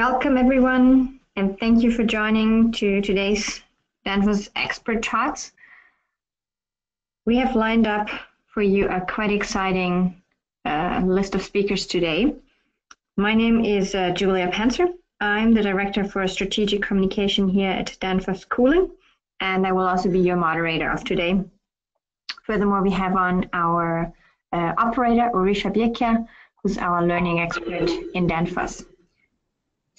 Welcome everyone, and thank you for joining to today's Danfoss Expert Talks. We have lined up for you a quite exciting uh, list of speakers today. My name is uh, Julia Panzer. I'm the Director for Strategic Communication here at Danfoss Cooling, and I will also be your moderator of today. Furthermore, we have on our uh, operator, Orisha Biekia, who's our learning expert in Danfoss.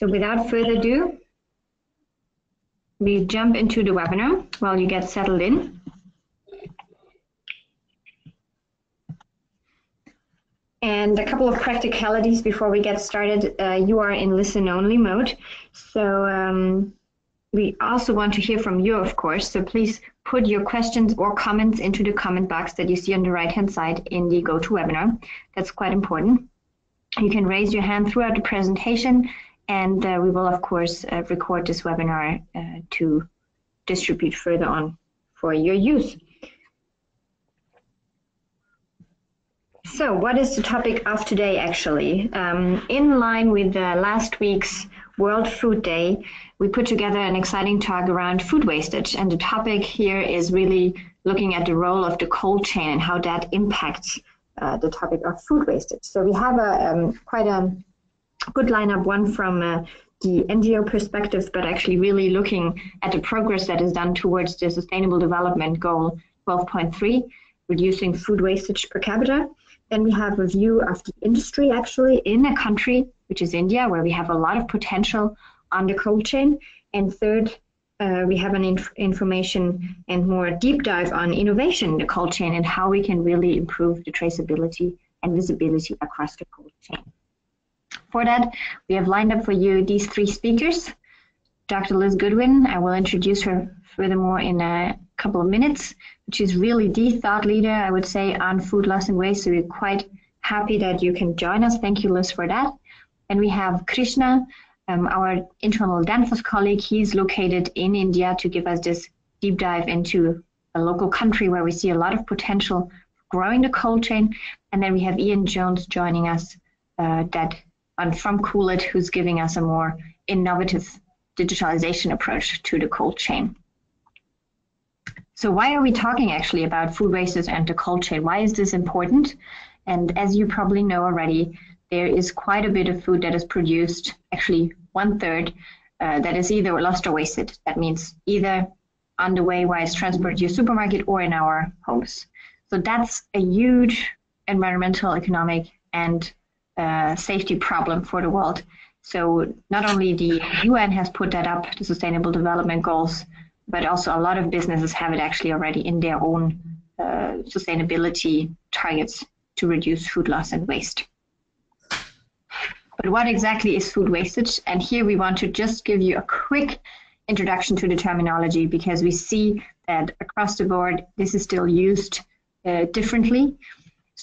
So without further ado, we jump into the webinar while you get settled in. And a couple of practicalities before we get started. Uh, you are in listen only mode. So um, we also want to hear from you, of course. So please put your questions or comments into the comment box that you see on the right hand side in the GoToWebinar. That's quite important. You can raise your hand throughout the presentation and uh, we will, of course, uh, record this webinar uh, to distribute further on for your use. So what is the topic of today, actually? Um, in line with last week's World Food Day, we put together an exciting talk around food wastage. And the topic here is really looking at the role of the cold chain and how that impacts uh, the topic of food wastage. So we have a um, quite a good lineup, one from uh, the NGO perspective, but actually really looking at the progress that is done towards the Sustainable Development Goal 12.3, reducing food wastage per capita. Then we have a view of the industry actually in a country, which is India, where we have a lot of potential on the cold chain. And third, uh, we have an inf information and more deep dive on innovation in the cold chain and how we can really improve the traceability and visibility across the cold chain. For that, we have lined up for you these three speakers. Dr. Liz Goodwin, I will introduce her furthermore in a couple of minutes. She's really the thought leader, I would say, on food loss and waste. So we're quite happy that you can join us. Thank you, Liz, for that. And we have Krishna, um, our internal Danfoss colleague. He's located in India to give us this deep dive into a local country where we see a lot of potential growing the cold chain. And then we have Ian Jones joining us uh, that and from Coolit, who's giving us a more innovative digitalization approach to the cold chain. So why are we talking actually about food wastes and the cold chain? Why is this important? And as you probably know already, there is quite a bit of food that is produced, actually one third, uh, that is either lost or wasted. That means either on the way while it's transported to your supermarket or in our homes. So that's a huge environmental, economic, and safety problem for the world. So not only the UN has put that up, the Sustainable Development Goals, but also a lot of businesses have it actually already in their own uh, sustainability targets to reduce food loss and waste. But what exactly is food wastage? And here we want to just give you a quick introduction to the terminology because we see that across the board this is still used uh, differently.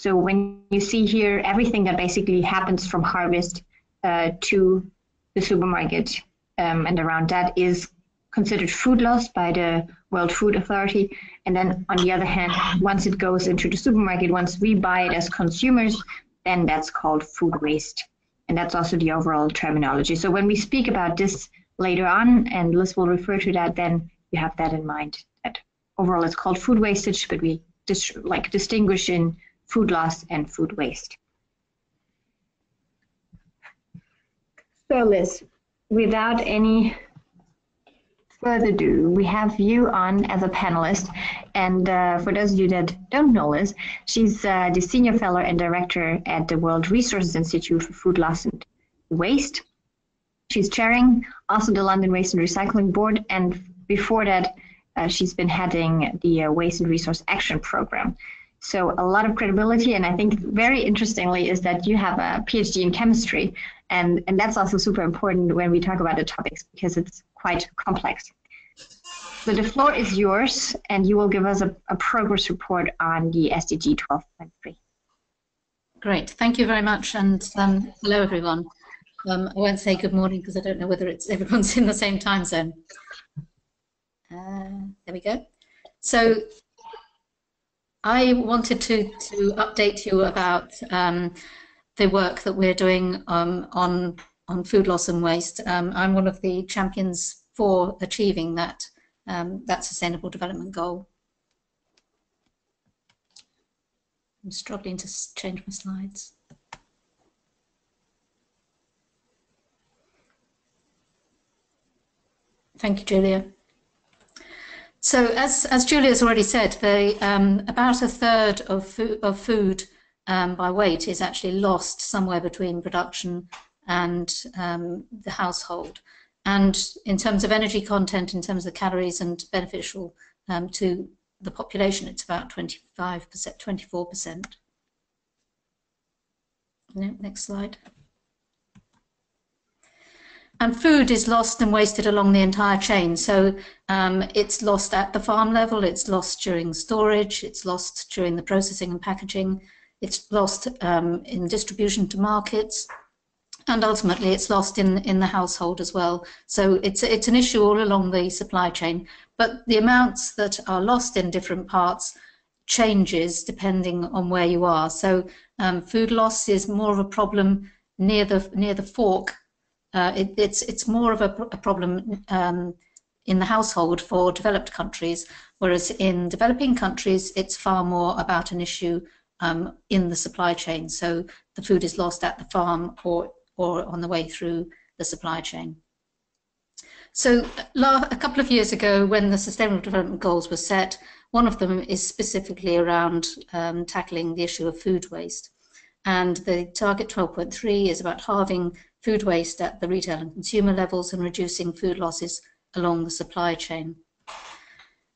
So when you see here everything that basically happens from harvest uh, to the supermarket um, and around that is considered food loss by the World Food Authority. And then on the other hand, once it goes into the supermarket, once we buy it as consumers, then that's called food waste. And that's also the overall terminology. So when we speak about this later on, and Liz will refer to that, then you have that in mind. That overall it's called food wastage, but we dis- like distinguish in food loss, and food waste. So Liz, without any further ado, we have you on as a panelist. And uh, for those of you that don't know Liz, she's uh, the Senior Fellow and Director at the World Resources Institute for Food Loss and Waste. She's chairing also the London Waste and Recycling Board. And before that, uh, she's been heading the uh, Waste and Resource Action Program. So a lot of credibility, and I think very interestingly is that you have a PhD in chemistry, and, and that's also super important when we talk about the topics because it's quite complex. So the floor is yours, and you will give us a, a progress report on the SDG 12.3. Great, thank you very much, and um, hello everyone. Um, I won't say good morning because I don't know whether it's everyone's in the same time zone. Uh, there we go. So I wanted to, to update you about um, the work that we're doing um, on on food loss and waste. Um, I'm one of the champions for achieving that, um, that sustainable development goal. I'm struggling to change my slides. Thank you, Julia. So as, as Julia has already said, um, about a third of, food, of food um, by weight is actually lost somewhere between production and um, the household. And in terms of energy content, in terms of calories and beneficial um, to the population, it's about 25%, 24%. next slide. And food is lost and wasted along the entire chain. So um, it's lost at the farm level, it's lost during storage, it's lost during the processing and packaging, it's lost um, in distribution to markets, and ultimately it's lost in, in the household as well. So it's, it's an issue all along the supply chain, but the amounts that are lost in different parts changes depending on where you are. So um, food loss is more of a problem near the, near the fork uh, it, it's it's more of a, a problem um, in the household for developed countries, whereas in developing countries, it's far more about an issue um, in the supply chain. So the food is lost at the farm or or on the way through the supply chain. So a couple of years ago, when the Sustainable Development Goals were set, one of them is specifically around um, tackling the issue of food waste. And the target 12.3 is about halving food waste at the retail and consumer levels and reducing food losses along the supply chain.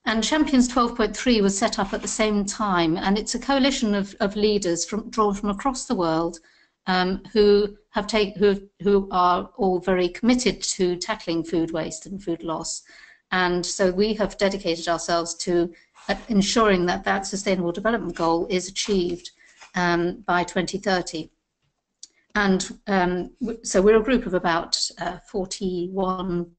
And Champions 12.3 was set up at the same time, and it's a coalition of, of leaders from, drawn from across the world um, who have take, who, who are all very committed to tackling food waste and food loss. And so we have dedicated ourselves to uh, ensuring that that Sustainable Development Goal is achieved um, by 2030. And um, so we're a group of about uh, 41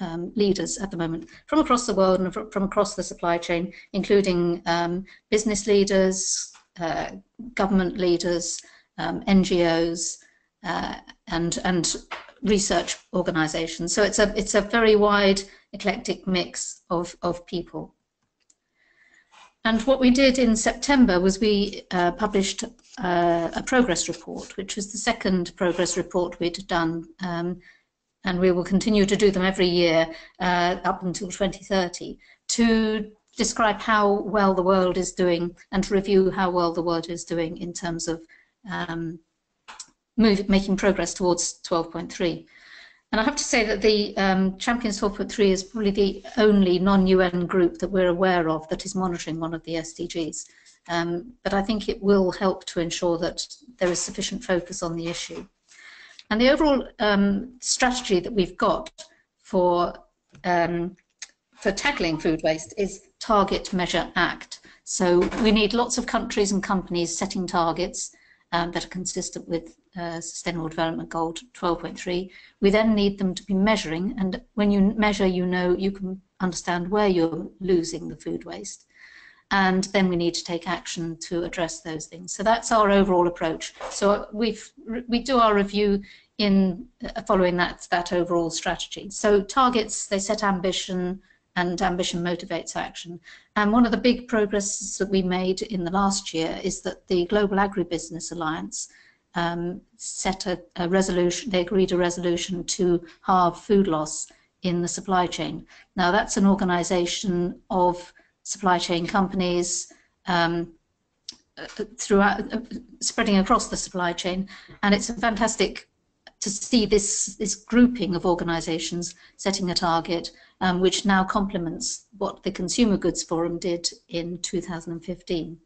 um, leaders at the moment from across the world and from across the supply chain, including um, business leaders, uh, government leaders, um, NGOs, uh, and and research organisations. So it's a it's a very wide, eclectic mix of of people. And what we did in September was we uh, published uh, a progress report, which was the second progress report we'd done. Um, and we will continue to do them every year uh, up until 2030 to describe how well the world is doing and to review how well the world is doing in terms of um, move, making progress towards 12.3. And I have to say that the um, Champions 4.3 is probably the only non-UN group that we're aware of that is monitoring one of the SDGs. Um, but I think it will help to ensure that there is sufficient focus on the issue. And the overall um, strategy that we've got for um, for tackling food waste is target, measure, act. So we need lots of countries and companies setting targets um, that are consistent with uh, Sustainable Development Goal 12.3. We then need them to be measuring, and when you measure, you know you can understand where you're losing the food waste. And then we need to take action to address those things. So that's our overall approach. So we've we do our review in uh, following that that overall strategy. So targets they set ambition, and ambition motivates action. And one of the big progresses that we made in the last year is that the Global Agribusiness Alliance um, set a, a, resolution, they agreed a resolution to halve food loss in the supply chain. Now that's an organization of supply chain companies um, throughout, spreading across the supply chain, and it's fantastic to see this, this grouping of organisations setting a target, um, which now complements what the Consumer Goods Forum did in 2015.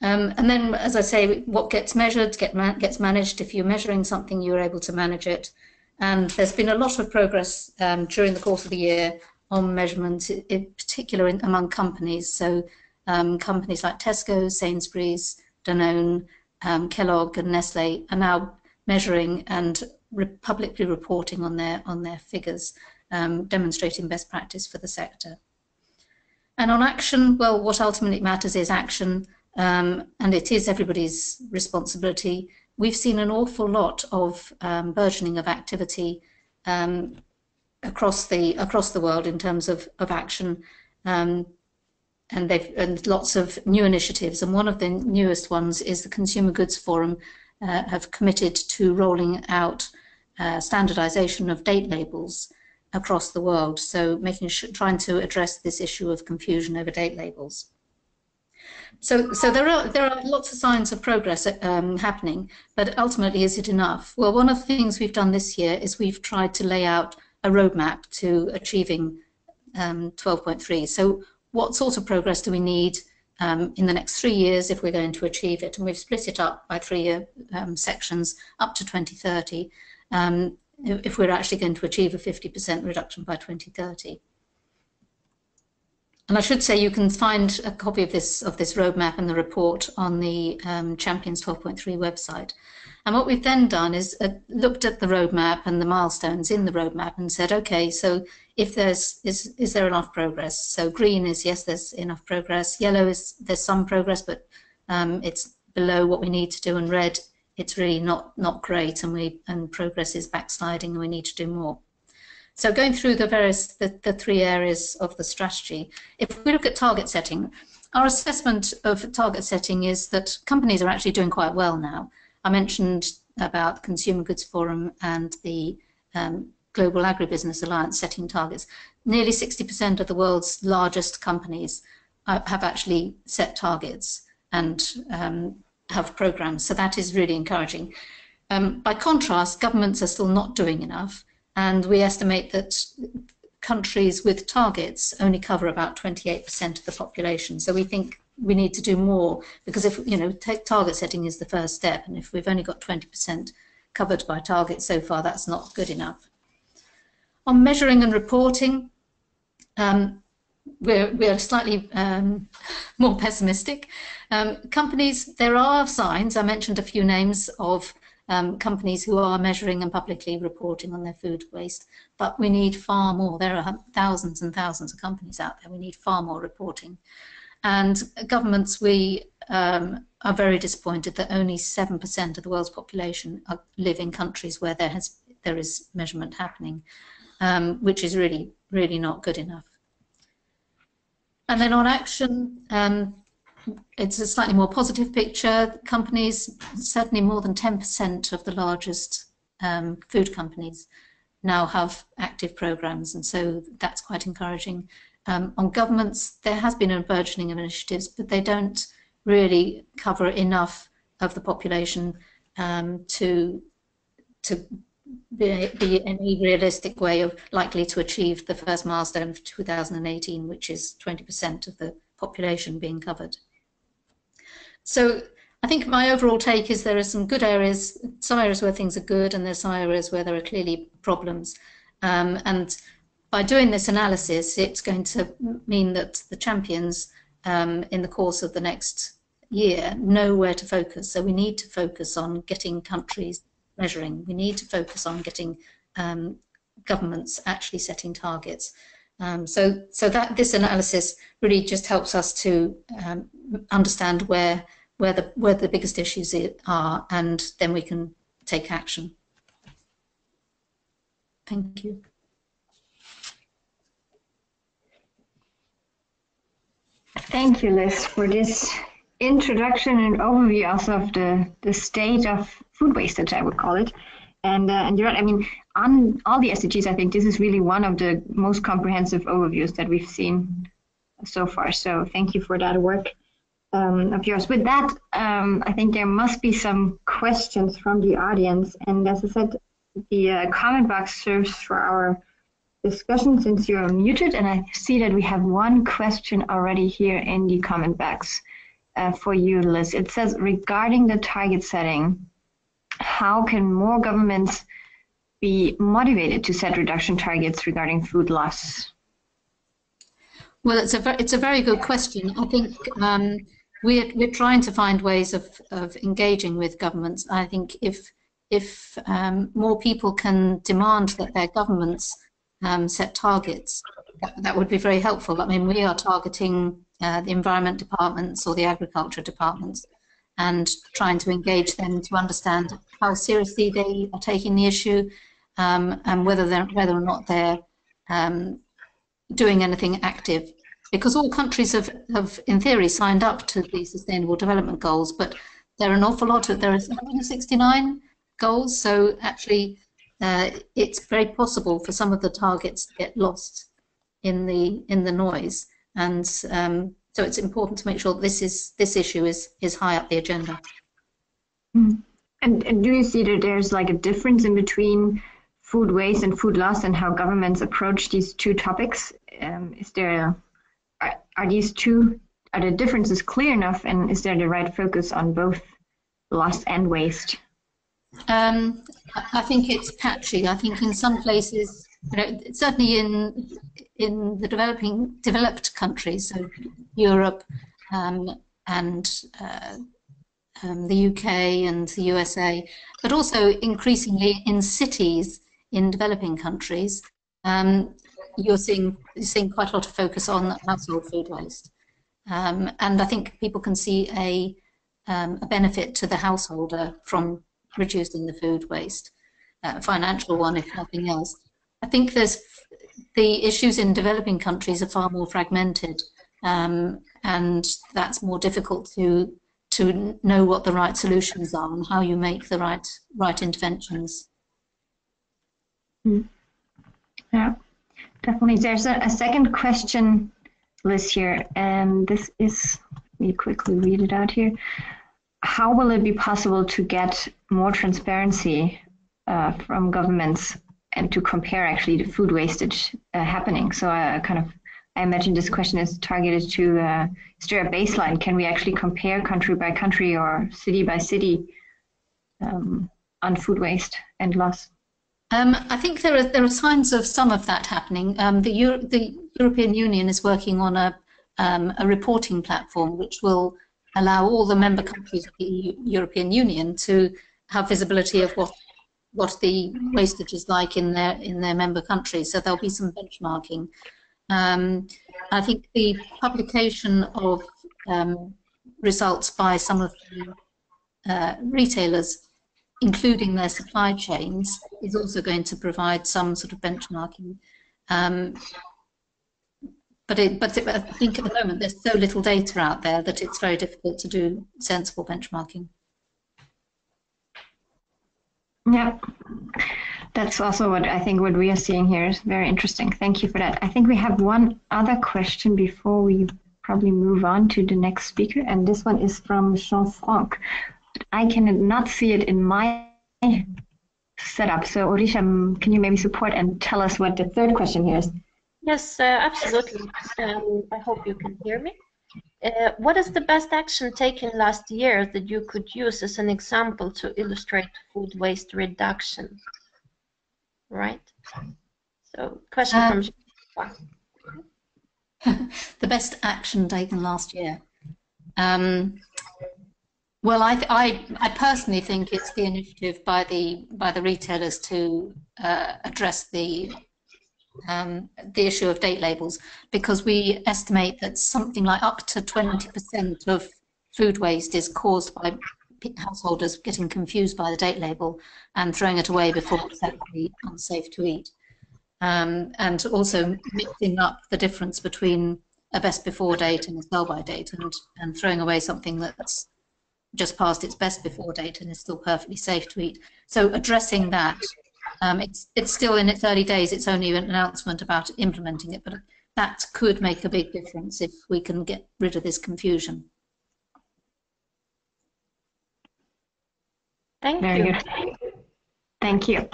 Um, and then, as I say, what gets measured get ma gets managed. If you're measuring something, you're able to manage it. And there's been a lot of progress um, during the course of the year on measurement, in particular in, among companies. So um, companies like Tesco, Sainsbury's, Danone, um, Kellogg and Nestle are now measuring and re publicly reporting on their on their figures, um, demonstrating best practice for the sector. And on action, well, what ultimately matters is action, um, and it is everybody's responsibility. we've seen an awful lot of um, burgeoning of activity um, across the across the world in terms of of action, um, and they've and lots of new initiatives. And one of the newest ones is the Consumer Goods Forum uh, have committed to rolling out uh, standardization of date labels across the world. So making trying to address this issue of confusion over date labels. So, so there are there are lots of signs of progress um, happening, but ultimately, is it enough? Well, one of the things we've done this year is we've tried to lay out a roadmap to achieving um, 12.3. So, what sort of progress do we need um, in the next three years if we're going to achieve it? And we've split it up by three-year um, sections up to 2030 um, if we're actually going to achieve a 50% reduction by 2030. And I should say you can find a copy of this of this roadmap and the report on the um, Champions 12.3 website. And what we've then done is uh, looked at the roadmap and the milestones in the roadmap and said, okay, so if there's is is there enough progress? So green is yes, there's enough progress. Yellow is there's some progress, but um, it's below what we need to do. And red, it's really not not great, and we and progress is backsliding, and we need to do more. So going through the various, the, the three areas of the strategy, if we look at target setting, our assessment of target setting is that companies are actually doing quite well now. I mentioned about the Consumer Goods Forum and the um, Global Agribusiness Alliance setting targets. Nearly 60% of the world's largest companies uh, have actually set targets and um, have programs, so that is really encouraging. Um, by contrast, governments are still not doing enough. And we estimate that countries with targets only cover about 28% of the population. So we think we need to do more because if, you know, target setting is the first step. And if we've only got 20% covered by targets so far, that's not good enough. On measuring and reporting, um, we're, we're slightly um, more pessimistic. Um, companies, there are signs, I mentioned a few names of um, companies who are measuring and publicly reporting on their food waste. But we need far more. There are thousands and thousands of companies out there. We need far more reporting. And governments, we um, are very disappointed that only 7% of the world's population are, live in countries where there, has, there is measurement happening, um, which is really, really not good enough. And then on action, um, it's a slightly more positive picture. Companies, certainly more than 10% of the largest um, food companies now have active programs, and so that's quite encouraging. Um, on governments, there has been a burgeoning of initiatives, but they don't really cover enough of the population um, to to be, be any realistic way of likely to achieve the first milestone of 2018, which is 20% of the population being covered. So I think my overall take is there are some good areas, some areas where things are good, and there's some areas where there are clearly problems. Um, and by doing this analysis, it's going to mean that the champions um, in the course of the next year know where to focus. So we need to focus on getting countries measuring. We need to focus on getting um, governments actually setting targets. Um, so, so that this analysis really just helps us to um, understand where where the where the biggest issues are, and then we can take action. Thank you. Thank you, Liz, for this introduction and overview also of the, the state of food wastage, I would call it. And, uh, and you're right, I mean, on all the SDGs, I think this is really one of the most comprehensive overviews that we've seen so far. So thank you for that work um, of yours. With that, um, I think there must be some questions from the audience. And as I said, the uh, comment box serves for our discussion since you're muted. And I see that we have one question already here in the comment box uh, for you, Liz. It says, regarding the target setting, how can more governments be motivated to set reduction targets regarding food loss? Well, it's a it's a very good question. I think um, we're, we're trying to find ways of, of engaging with governments. I think if, if um, more people can demand that their governments um, set targets, that, that, would be very helpful. I mean, we are targeting uh, the environment departments or the agriculture departments, and trying to engage them to understand how seriously they are taking the issue um, and whether whether or not they're um, doing anything active. Because all countries have, have, in theory, signed up to the Sustainable Development Goals, but there are an awful lot of there are 169 goals. So actually, uh, it's very possible for some of the targets to get lost in the in the noise, and um, so it's important to make sure this is this issue is is high up the agenda. Mm. And, and do you see that there's like a difference in between food waste and food loss and how governments approach these two topics? Um, is there are, are these two are the differences clear enough, and is there the right focus on both loss and waste? Um, I think it's patchy. I think in some places, you know, certainly in in the developing developed countries, so Europe um, and uh, um, the UK and the USA, but also increasingly in cities in developing countries, um, you're seeing you're seeing quite a lot of focus on household food waste, um, and I think people can see a um, a benefit to the householder from reducing the food waste, uh, financial one if nothing else. I think there's the issues in developing countries are far more fragmented, um, and that's more difficult to to know what the right solutions are and how you make the right right interventions. Mm. Yeah, definitely. There's a, a, second question Liz here, and this is let me quickly read it out here. How will it be possible to get more transparency uh, from governments and to compare actually the food wastage uh, happening? So I uh, kind of I imagine this question is targeted to uh, is there a baseline? Can we actually compare country by country or city by city um, on food waste and loss? Um, I think there are there are signs of some of that happening. Um, the, Euro the European Union is working on a um, a reporting platform which will allow all the member countries of the European Union to have visibility of what what the wastage is like in their in their member countries. So there'll be some benchmarking um, I think the publication of um, results by some of the uh, retailers, including their supply chains, is also going to provide some sort of benchmarking. Um, but, it, but it, I think at the moment there's so little data out there that it's very difficult to do sensible benchmarking. Yeah that's also what I think what we are seeing here is very interesting. Thank you for that. I think we have one other question before we probably move on to the next speaker, and this one is from Jean-Franck. I cannot see it in my setup. So Orisha, can you maybe support and tell us what the third question here is? Yes, uh, absolutely. Um, I hope you can hear me. Uh, what is the best action taken last year that you could use as an example to illustrate food waste reduction? right? So, question um, from the best action taken last year. Um, well, I, I, I, personally think it's the initiative by the by the retailers to uh, address the um, the issue of date labels because we estimate that something like up to 20% of food waste is caused by householders getting confused by the date label and throwing it away before it's actually unsafe to eat. Um, and also mixing up the difference between a best before date and a sell by date and, and throwing away something that's just past its best before date and is still perfectly safe to eat. So addressing that, um, it's, it's still in its early days, it's only an announcement about implementing it, but that could make a big difference if we can get rid of this confusion. Thank Very you. good. Thank you.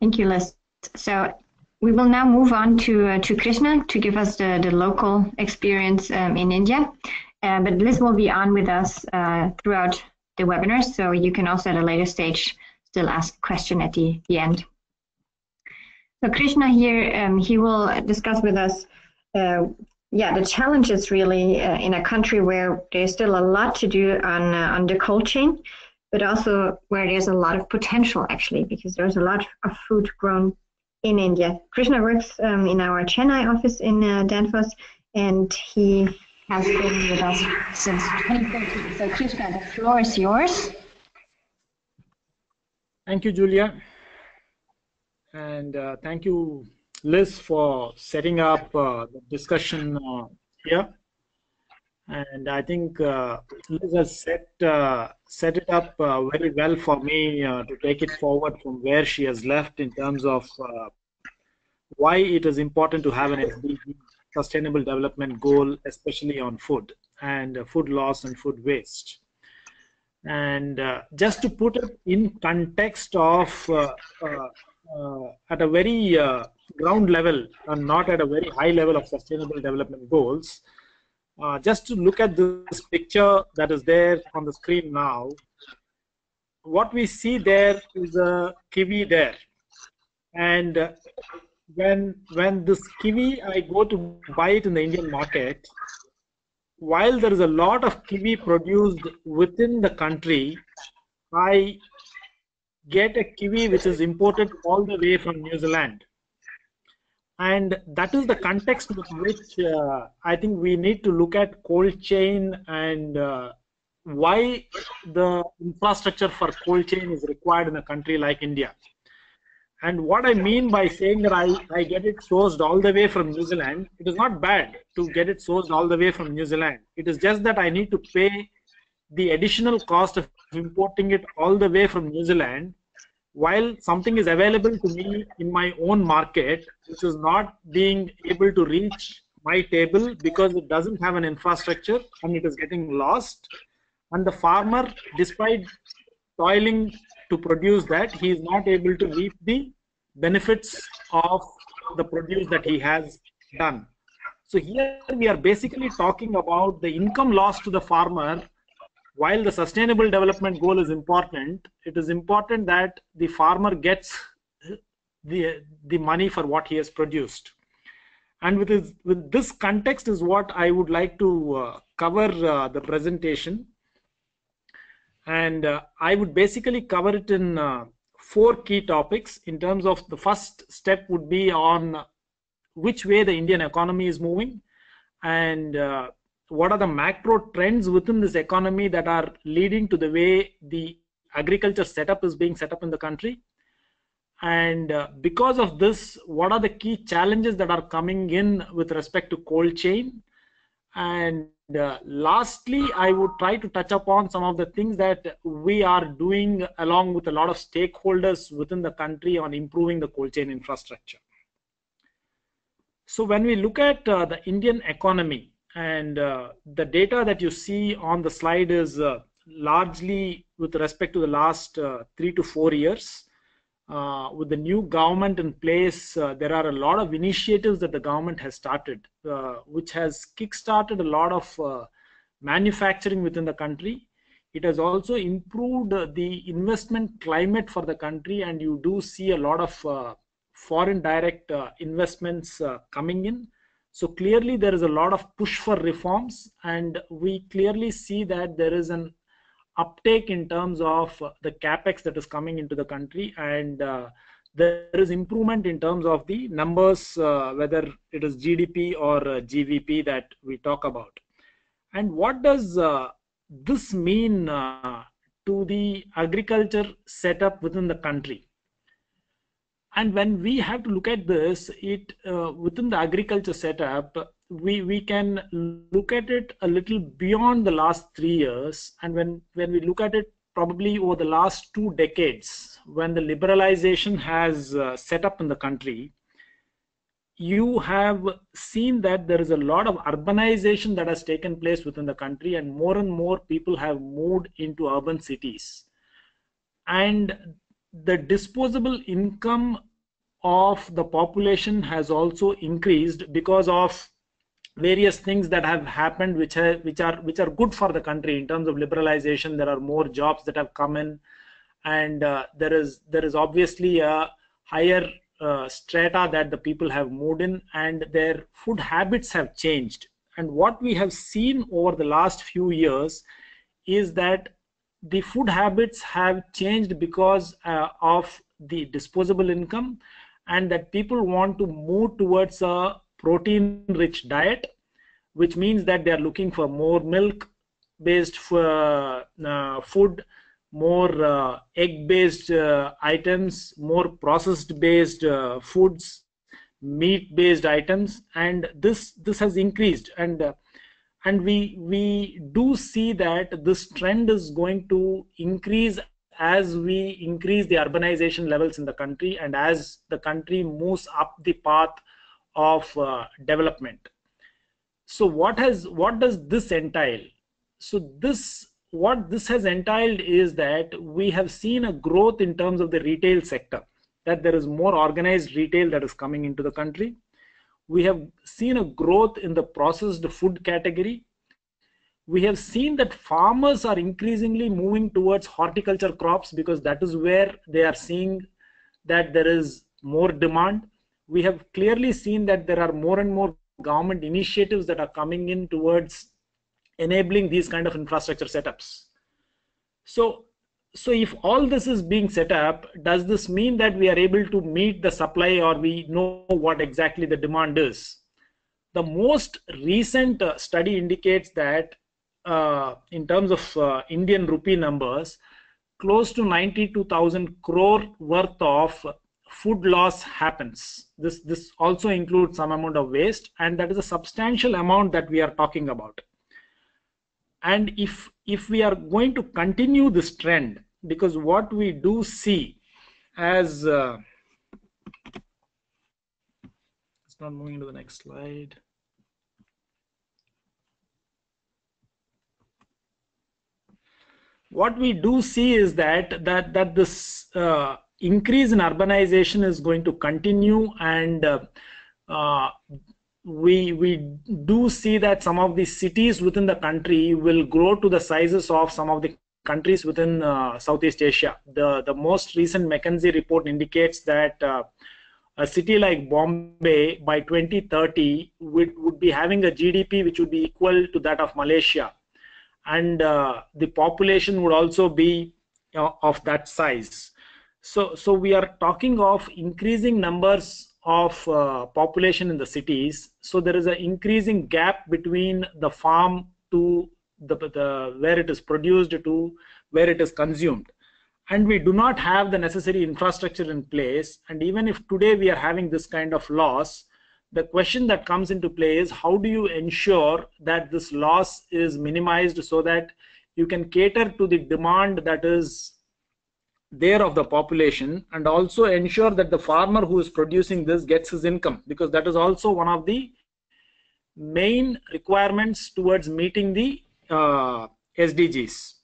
Thank you, Liz. So we will now move on to uh, to Krishna to give us the, the local experience um, in India. Uh, but Liz will be on with us uh, throughout the webinar, so you can also at a later stage still ask question at the, the end. So Krishna here, um, he will discuss with us, uh, yeah, the challenges really uh, in a country where there's still a lot to do on uh, on the cold chain but also where there's a lot of potential actually, because there's a lot of food grown in India. Krishna works um, in our Chennai office in uh, Danfoss, and he has been with us since 2013. So Krishna, the floor is yours. Thank you, Julia. And uh, thank you, Liz, for setting up uh, the discussion uh, here. And I think uh, Liz has set, uh, set it up uh, very well for me to take it forward from where she has left in terms of why it is important to have an SDG, Sustainable Development Goal, especially on food and food loss and food waste. And uh, just to put it in context of uh, uh, uh at a very ground level and not at a very high level of sustainable development goals, just to look at this picture that is there on the screen now, what we see there is a kiwi there. And when when this kiwi I go to buy it in the Indian market, while there is a lot of kiwi produced within the country, I get a kiwi which is imported all the way from New Zealand. And that is the context with which uh, I think we need to look at cold chain and uh, why the infrastructure for cold chain is required in a country like India. And what I mean by saying that I, I get it sourced all the way from New Zealand, it is not bad to get it sourced all the way from New Zealand. It is just that I need to pay the additional cost of importing it all the way from New Zealand while something is available to me in my own market, which is not being able to reach my table because it doesn't have an infrastructure and it is getting lost. And the farmer, despite toiling to produce that, he is not able to reap the benefits of the produce that he has done. So here we are basically talking about the income loss to the farmer. While the sustainable development goal is important, it is important that the farmer gets the, the money for what he has produced. And with this, with this context is what I would like to uh, cover uh, the presentation and uh, I would basically cover it in uh, four key topics in terms of the first step would be on which way the Indian economy is moving and uh, what are the macro trends within this economy that are leading to the way the agriculture setup is being set up in the country. And uh, because of this what are the key challenges that are coming in with respect to cold chain? And uh, lastly, I would try to touch upon some of the things that we are doing along with a lot of stakeholders within the country on improving the cold chain infrastructure. So when we look at uh, the Indian economy and uh, the data that you see on the slide is uh, largely with respect to the last uh, three to four years. Uh, with the new government in place, uh, there are a lot of initiatives that the government has started, uh, which has kick-started a lot of uh, manufacturing within the country. It has also improved the investment climate for the country, and you do see a lot of uh, foreign direct investments coming in. So clearly, there is a lot of push for reforms, and we clearly see that there is an uptake in terms of the capex that is coming into the country and uh, there is improvement in terms of the numbers uh, whether it is gdp or uh, gvp that we talk about. And what does uh, this mean uh, to the agriculture setup within the country? And when we have to look at this it uh, within the agriculture setup we we can look at it a little beyond the last three years. And when when we look at it probably over the last two decades when the liberalization has uh, set up in the country you have seen that there is a lot of urbanization that has taken place within the country and more and more people have moved into urban cities. And the disposable income of the population has also increased because of various things that have happened which are which are which are good for the country in terms of liberalization. There are more jobs that have come in. And uh, there is there is obviously a higher uh, strata that the people have moved in and their food habits have changed. And what we have seen over the last few years is that the food habits have changed because uh, of the disposable income and that people want to move towards a protein rich diet which means that they are looking for more milk based uh, food, more uh, egg based uh, items, more processed based uh, foods, meat based items, and this this has increased. And uh, and we we do see that this trend is going to increase as we increase the urbanization levels in the country and as the country moves up the path of uh, development. So what has what does this entail? So this what this has entailed is that we have seen a growth in terms of the retail sector that there is more organized retail that is coming into the country. We have seen a growth in the processed food category. We have seen that farmers are increasingly moving towards horticulture crops because that is where they are seeing that there is more demand. We have clearly seen that there are more and more government initiatives that are coming in towards enabling these kind of infrastructure setups. So, so if all this is being set up, does this mean that we are able to meet the supply or we know what exactly the demand is? The most recent uh, study indicates that uh, in terms of uh, Indian rupee numbers, close to 92,000 crore worth of food loss happens. This, this also includes some amount of waste, and that is a substantial amount that we are talking about. And if, if we are going to continue this trend, because what we do see as uh, it's not moving to the next slide. what we do see is that that that this uh, increase in urbanization is going to continue and uh, uh, we we do see that some of the cities within the country will grow to the sizes of some of the countries within uh, Southeast Asia. The the most recent McKinsey report indicates that uh, a city like Bombay by 2030 would, would be having a GDP which would be equal to that of Malaysia and uh, the population would also be you know, of that size. So, so we are talking of increasing numbers of uh, population in the cities. So there is an increasing gap between the farm to the, the where it is produced to where it is consumed. And we do not have the necessary infrastructure in place. And even if today we are having this kind of loss, the question that comes into play is how do you ensure that this loss is minimized so that you can cater to the demand that is there of the population and also ensure that the farmer who is producing this gets his income because that is also one of the main requirements towards meeting the uh, SDGs.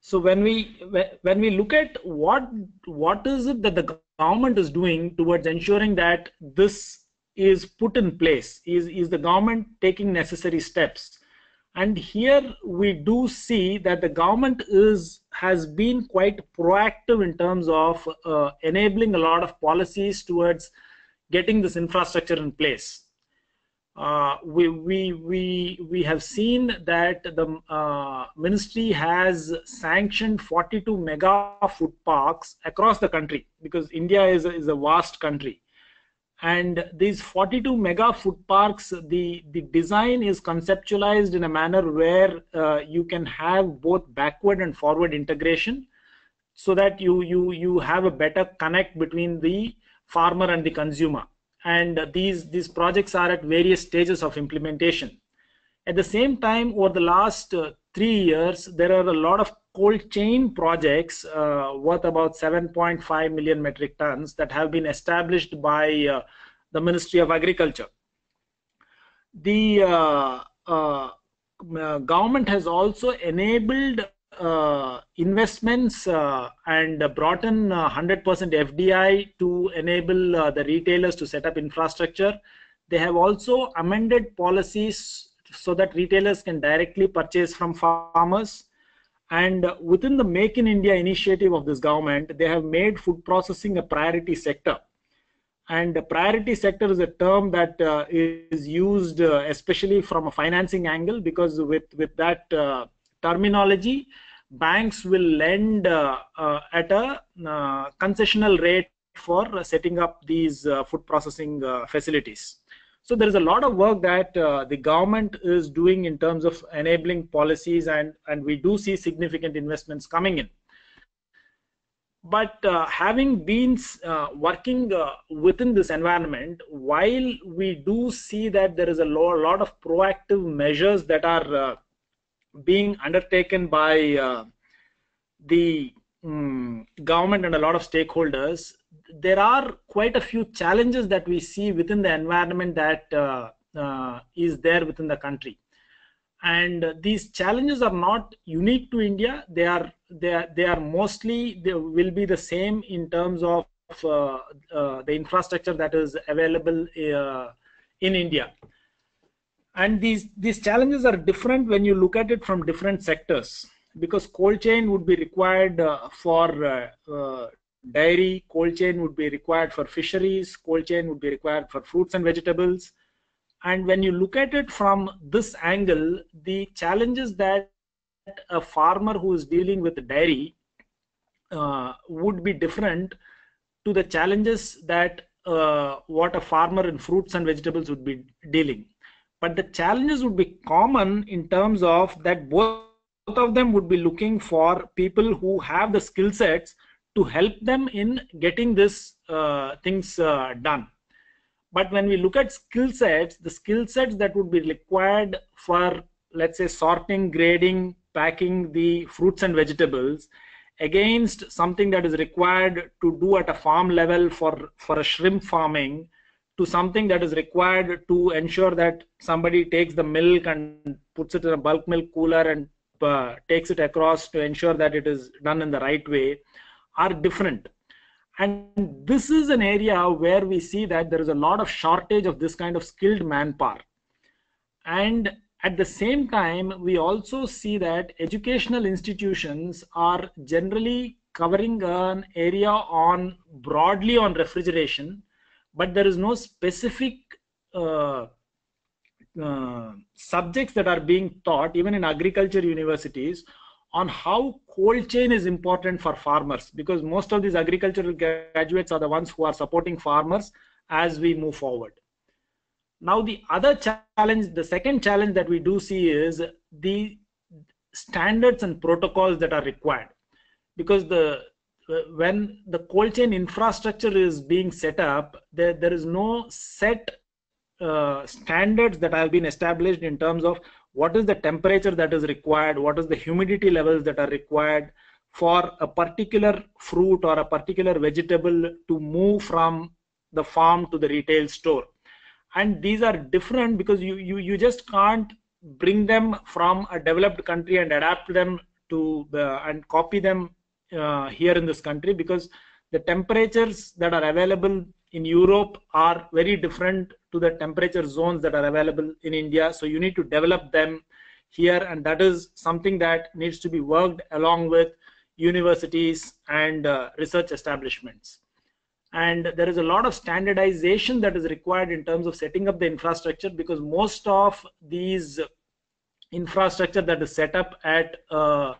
So when we when we look at what what is it that the government is doing towards ensuring that this is put in place? Is, is the government taking necessary steps? And here we do see that the government is has been quite proactive in terms of uh, enabling a lot of policies towards getting this infrastructure in place. Uh, we, we, we, we have seen that the uh, ministry has sanctioned 42 mega food parks across the country because India is a, is a vast country. And these 42 mega food parks, the, the design is conceptualized in a manner where uh, you can have both backward and forward integration so that you, you, you have a better connect between the farmer and the consumer. And these these projects are at various stages of implementation. At the same time over the last uh, three years there are a lot of cold chain projects uh, worth about 7.5 million metric tons that have been established by uh, the ministry of agriculture the uh, uh, government has also enabled uh, investments uh, and brought in 100% uh, FDI to enable uh, the retailers to set up infrastructure. They have also amended policies so that retailers can directly purchase from farmers. And within the Make in India initiative of this government, they have made food processing a priority sector. And the priority sector is a term that uh, is used uh, especially from a financing angle because with, with that terminology, banks will lend uh, uh, at a uh, concessional rate for setting up these food processing facilities. So there is a lot of work that uh, the government is doing in terms of enabling policies, and and we do see significant investments coming in. But uh, having been uh, working uh, within this environment, while we do see that there is a lo lot of proactive measures that are uh, being undertaken by uh, the um, government and a lot of stakeholders, there are quite a few challenges that we see within the environment that uh, uh, is there within the country. And these challenges are not unique to india. They are they are, they are mostly they will be the same in terms of uh, uh, the infrastructure that is available uh, in india. And these these challenges are different when you look at it from different sectors because cold chain would be required uh, for uh, dairy, cold chain would be required for fisheries, cold chain would be required for fruits and vegetables. And when you look at it from this angle, the challenges that a farmer who is dealing with dairy uh, would be different to the challenges that uh, what a farmer in fruits and vegetables would be dealing. But the challenges would be common in terms of that both of them would be looking for people who have the skill sets to help them in getting this uh, things uh, done. But when we look at skill sets the skill sets that would be required for let's say sorting grading packing the fruits and vegetables against something that is required to do at a farm level for for a shrimp farming to something that is required to ensure that somebody takes the milk and puts it in a bulk milk cooler and uh, takes it across to ensure that it is done in the right way are different. And this is an area where we see that there is a lot of shortage of this kind of skilled manpower. And at the same time we also see that educational institutions are generally covering an area on broadly on refrigeration but there is no specific uh, uh, subjects that are being taught even in agriculture universities on how cold chain is important for farmers because most of these agricultural graduates are the ones who are supporting farmers as we move forward. Now the other challenge, the second challenge that we do see is the standards and protocols that are required because the when the cold chain infrastructure is being set up there, there is no set uh, standards that have been established in terms of what is the temperature that is required, what is the humidity levels that are required for a particular fruit or a particular vegetable to move from the farm to the retail store. And these are different because you, you, you just can't bring them from a developed country and adapt them to the, and copy them uh, here in this country because the temperatures that are available in Europe are very different to the temperature zones that are available in India. So you need to develop them here, and that is something that needs to be worked along with universities and uh, research establishments. And there is a lot of standardization that is required in terms of setting up the infrastructure because most of these infrastructure that is set up at uh,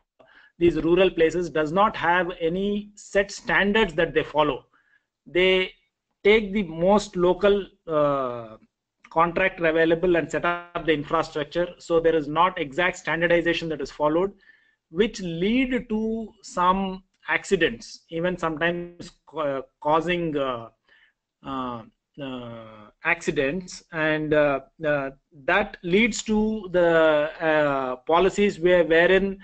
these rural places does not have any set standards that they follow. They take the most local uh, contractor available and set up the infrastructure. So there is not exact standardization that is followed which lead to some accidents even sometimes uh, causing uh, uh, uh accidents. And that leads to the policies where wherein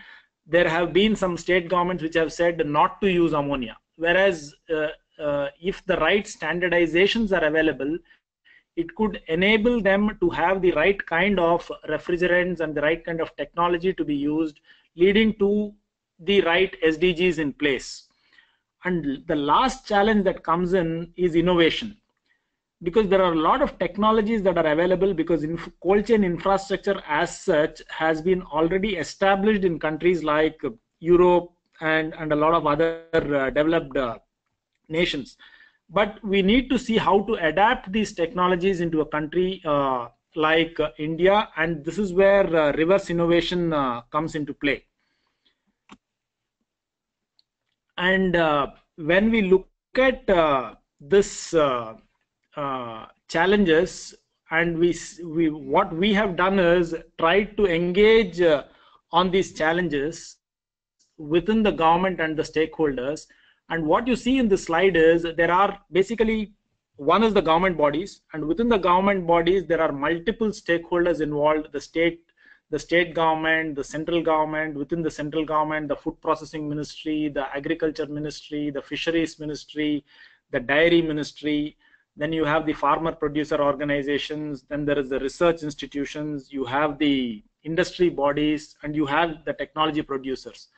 there have been some state governments which have said not to use ammonia. Whereas if the right standardizations are available, it could enable them to have the right kind of refrigerants and the right kind of technology to be used, leading to the right SDGs in place. And the last challenge that comes in is innovation. Because there are a lot of technologies that are available because cold chain infrastructure as such has been already established in countries like Europe and, and a lot of other uh, developed uh, nations. But we need to see how to adapt these technologies into a country uh, like uh, India, and this is where uh, reverse innovation uh, comes into play. And uh, when we look at uh, this challenges, and we we what we have done is tried to engage on these challenges within the government and the stakeholders and what you see in the slide is there are basically one is the government bodies and within the government bodies there are multiple stakeholders involved the state the state government the central government within the central government the food processing ministry the agriculture ministry the fisheries ministry the dairy ministry. Then you have the farmer producer organizations then there is the research institutions you have the industry bodies and you have the technology producers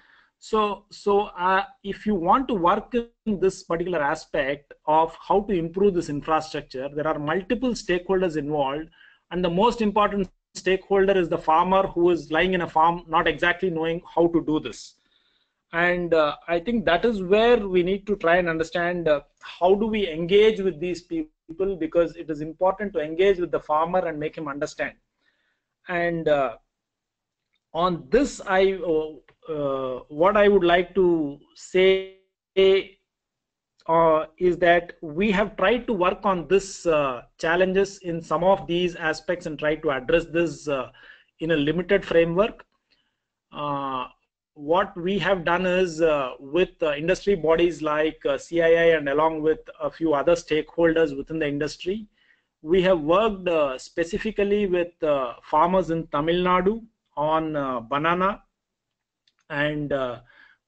so so uh, if you want to work in this particular aspect of how to improve this infrastructure there are multiple stakeholders involved. And the most important stakeholder is the farmer who is lying in a farm not exactly knowing how to do this. And uh, i think that is where we need to try and understand uh, how do we engage with these people? Because it is important to engage with the farmer and make him understand. And uh, on this i uh, what i would like to say uh, is that we have tried to work on this challenges in some of these aspects and try to address this in a limited framework. What we have done is uh, with uh, industry bodies like uh, CII and along with a few other stakeholders within the industry, we have worked uh, specifically with uh, farmers in Tamil Nadu on uh, banana and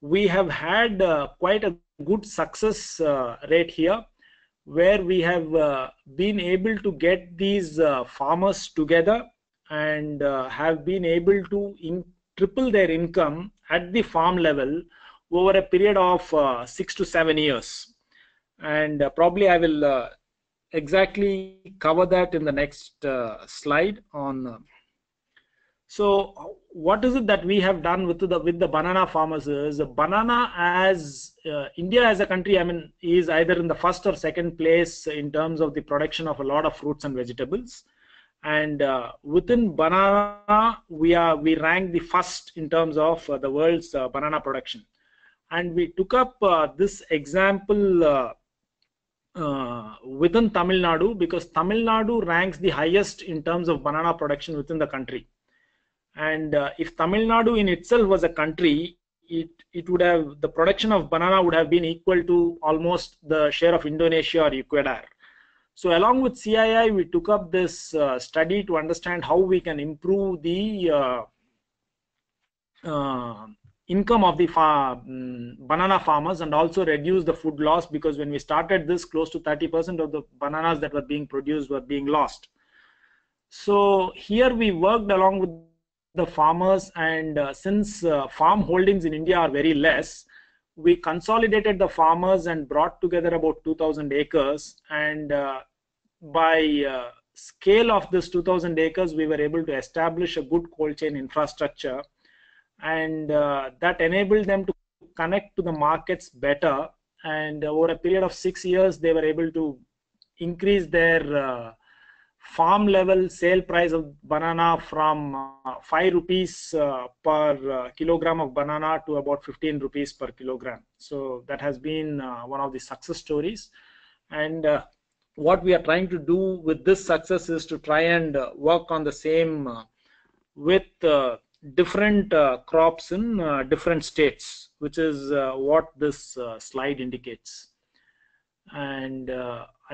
we have had quite a good success rate here where we have been able to get these farmers together and have been able to triple their income at the farm level over a period of uh, six to seven years. And uh, probably I will uh, exactly cover that in the next uh, slide on. So what is it that we have done with the with the banana farmers is banana as uh, India as a country I mean is either in the first or second place in terms of the production of a lot of fruits and vegetables. And uh, within banana we are we rank the first in terms of uh, the world's uh, banana production. And we took up uh, this example uh, within Tamil Nadu because Tamil Nadu ranks the highest in terms of banana production within the country and if Tamil Nadu in itself was a country it it would have the production of banana would have been equal to almost the share of Indonesia or Ecuador so along with CII, we took up this uh, study to understand how we can improve the uh, uh, income of the um, banana farmers and also reduce the food loss because when we started this, close to 30% of the bananas that were being produced were being lost. So here we worked along with the farmers and uh, since uh, farm holdings in India are very less, we consolidated the farmers and brought together about 2000 acres and uh, by uh, scale of this 2000 acres we were able to establish a good cold chain infrastructure and uh, that enabled them to connect to the markets better and over a period of six years they were able to increase their uh, farm level sale price of banana from uh, 5 rupees uh, per uh, kilogram of banana to about 15 rupees per kilogram. So that has been uh, one of the success stories. And uh, what we are trying to do with this success is to try and uh, work on the same with different crops in different states which is what this slide indicates. And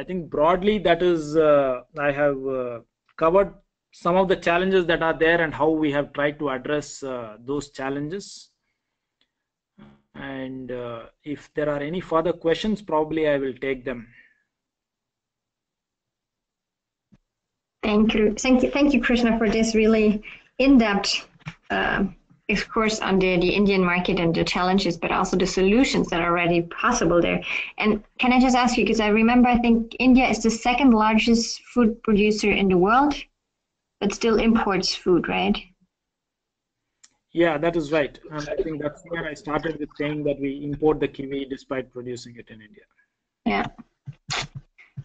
I think broadly that is uh, I have uh, covered some of the challenges that are there and how we have tried to address uh, those challenges. And uh, if there are any further questions, probably I will take them. Thank you, thank you, thank you, Krishna, for this really in-depth uh, of course, under the Indian market and the challenges, but also the solutions that are already possible there. And can I just ask you, because I remember I think India is the second largest food producer in the world, but still imports food, right? Yeah, that is right. And I think that's where I started with saying that we import the kiwi despite producing it in India. Yeah,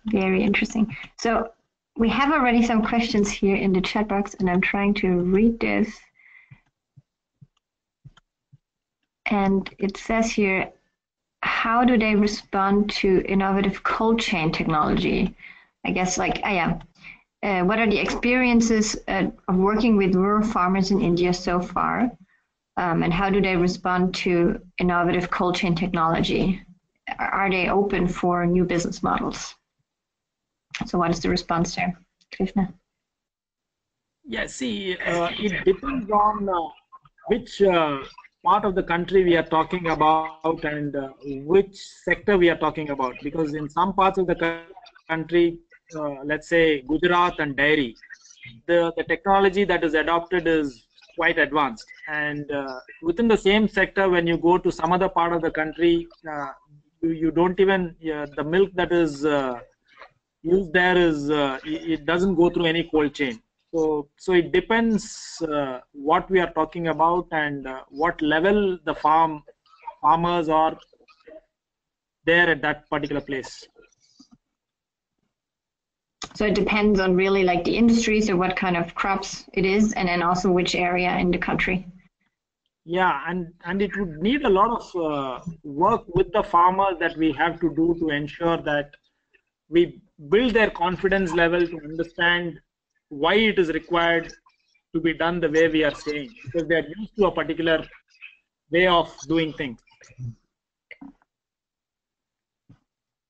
very interesting. So we have already some questions here in the chat box, and I'm trying to read this. And it says here, how do they respond to innovative cold chain technology? I guess like, oh yeah, uh, what are the experiences uh, of working with rural farmers in India so far? Um, and how do they respond to innovative cold chain technology? Are they open for new business models? So, what is the response there, Krishna? Yeah, see, uh, it depends on uh, which uh, part of the country we are talking about and uh, which sector we are talking about. Because in some parts of the country, uh, let's say Gujarat and dairy, the, the technology that is adopted is quite advanced. And uh, within the same sector, when you go to some other part of the country, uh, you, you don't even, the milk that is uh, used there is, uh, it, it, doesn't go through any cold chain. So, so it depends uh, what we are talking about and what level the farm farmers are there at that particular place. So it depends on really like the industry, so what kind of crops it is, and then also which area in the country. Yeah, and and it would need a lot of uh, work with the farmers that we have to do to ensure that we build their confidence level to understand why it is required to be done the way we are saying because they are used to a particular way of doing things.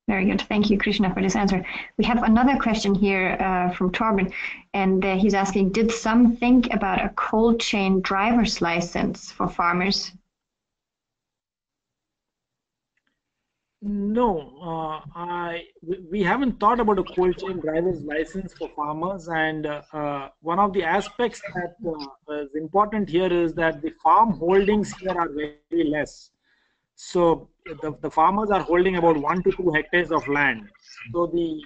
Very good. Thank you, Krishna, for this answer. We have another question here uh, from Torben, and uh, he's asking, did some think about a cold chain driver's license for farmers? No, uh, I we haven't thought about a cold chain driver's license for farmers, and uh, uh, one of the aspects that uh, is important here is that the farm holdings here are very less. So the, the farmers are holding about one to two hectares of land. So the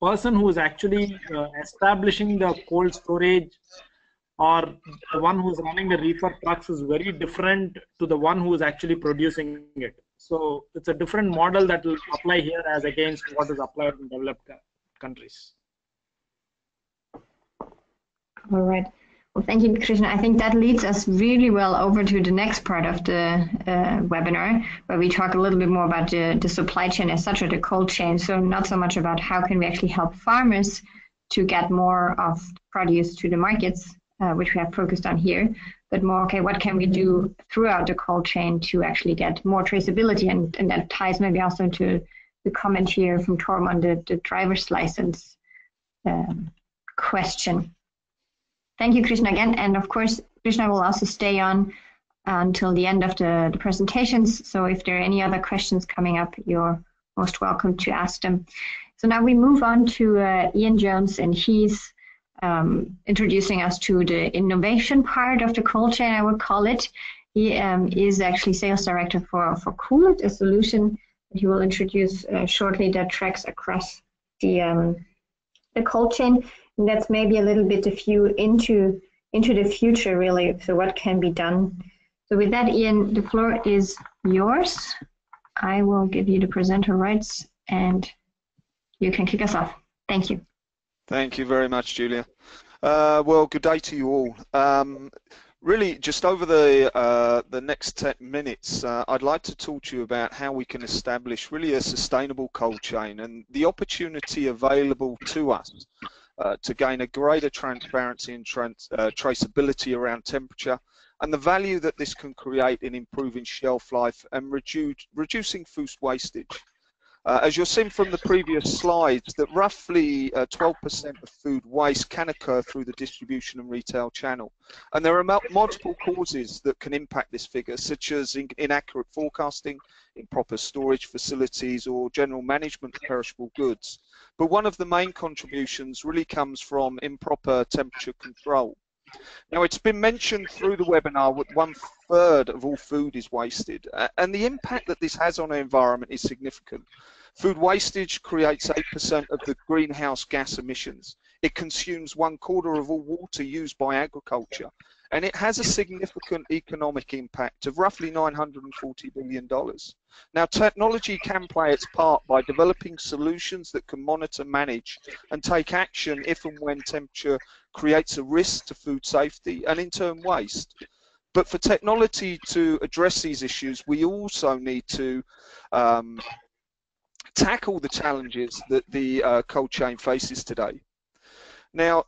person who is actually uh, establishing the cold storage or the one who's running the reefer trucks is very different to the one who is actually producing it. So it's a different model that will apply here as against what is applied in developed countries. All right. Well, thank you, Krishna. I think that leads us really well over to the next part of the uh, webinar, where we talk a little bit more about the, the supply chain as such, or the cold chain. So not so much about how can we actually help farmers to get more of produce to the markets, uh, which we have focused on here, but more, okay, what can we do throughout the cold chain to actually get more traceability? And, and that ties maybe also to the comment here from Torm on the, the driver's license um, question. Thank you, Krishna, again. And of course, Krishna will also stay on until the end of the, the presentations. So if there are any other questions coming up, you're most welcome to ask them. So now we move on to uh, Ian Jones, and he's um, introducing us to the innovation part of the cold chain, I would call it. He um, is actually sales director for, for Coolit, a solution that he will introduce uh, shortly that tracks across the, um, the cold chain. And that's maybe a little bit of view into into the future, really. So what can be done? So with that, Ian, the floor is yours. I will give you the presenter rights, and you can kick us off. Thank you. Thank you very much, Julia. Uh, well, good day to you all. Um, really, just over the uh, the next 10 minutes, uh, I'd like to talk to you about how we can establish really a sustainable cold chain and the opportunity available to us uh, to gain a greater transparency and trans uh, traceability around temperature and the value that this can create in improving shelf life and reduce, reducing food wastage. Uh, as you'll see from the previous slides, that roughly 12% uh, of food waste can occur through the distribution and retail channel. And there are multiple causes that can impact this figure, such as in inaccurate forecasting, improper storage facilities, or general management of perishable goods. But one of the main contributions really comes from improper temperature control. Now, it's been mentioned through the webinar that one third of all food is wasted, uh, and the impact that this has on our environment is significant. Food wastage creates 8% of the greenhouse gas emissions. It consumes one quarter of all water used by agriculture, and it has a significant economic impact of roughly $940 billion. Now, technology can play its part by developing solutions that can monitor, manage, and take action if and when temperature creates a risk to food safety and in turn waste. But for technology to address these issues, we also need to um, tackle the challenges that the uh, cold chain faces today. Now,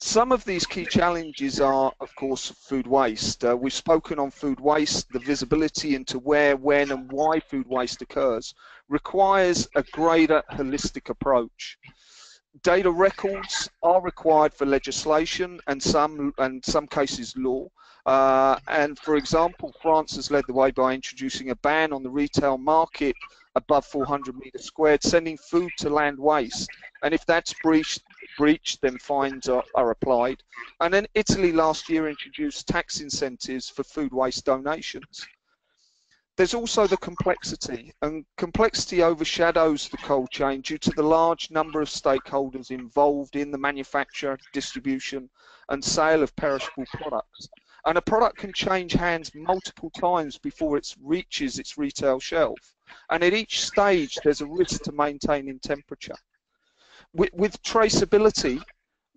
some of these key challenges are, of course, food waste. Uh, we've spoken on food waste, the visibility into where, when and why food waste occurs requires a greater holistic approach. Data records are required for legislation and some, and some cases law. Uh, and for example, France has led the way by introducing a ban on the retail market above 400 meters squared, sending food to land waste. And if that's breached, breached then fines are, are applied. And then Italy last year introduced tax incentives for food waste donations. There's also the complexity, and complexity overshadows the cold chain due to the large number of stakeholders involved in the manufacture, distribution, and sale of perishable products. And a product can change hands multiple times before it reaches its retail shelf. And at each stage, there's a risk to maintaining temperature. With, with traceability,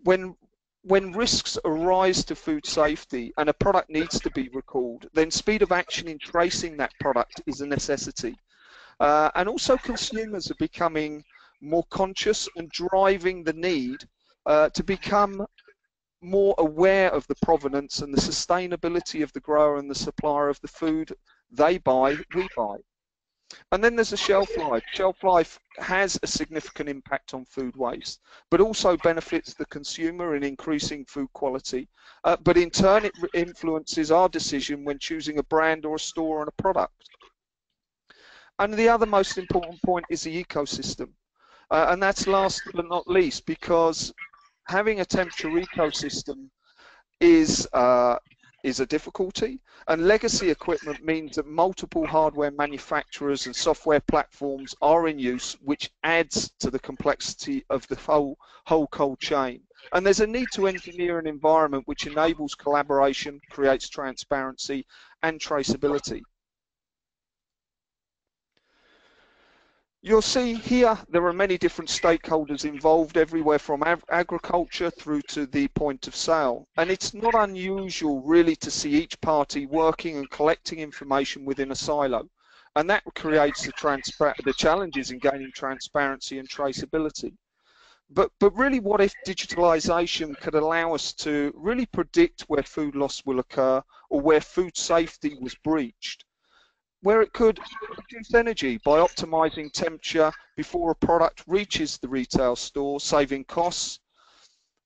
when when risks arise to food safety and a product needs to be recalled, then speed of action in tracing that product is a necessity. Uh, and also consumers are becoming more conscious and driving the need uh, to become more aware of the provenance and the sustainability of the grower and the supplier of the food they buy, we buy. And then there's a shelf life. Shelf life has a significant impact on food waste, but also benefits the consumer in increasing food quality. Uh, but in turn, it influences our decision when choosing a brand or a store and a product. And the other most important point is the ecosystem. Uh, and that's last but not least because having a temperature ecosystem is uh, is a difficulty, and legacy equipment means that multiple hardware manufacturers and software platforms are in use, which adds to the complexity of the whole, whole cold chain. And there's a need to engineer an environment which enables collaboration, creates transparency and traceability. You'll see here there are many different stakeholders involved everywhere from ag agriculture through to the point of sale. And it's not unusual really to see each party working and collecting information within a silo. And that creates the, the challenges in gaining transparency and traceability. But, but really what if digitalization could allow us to really predict where food loss will occur or where food safety was breached where it could reduce energy by optimizing temperature before a product reaches the retail store, saving costs,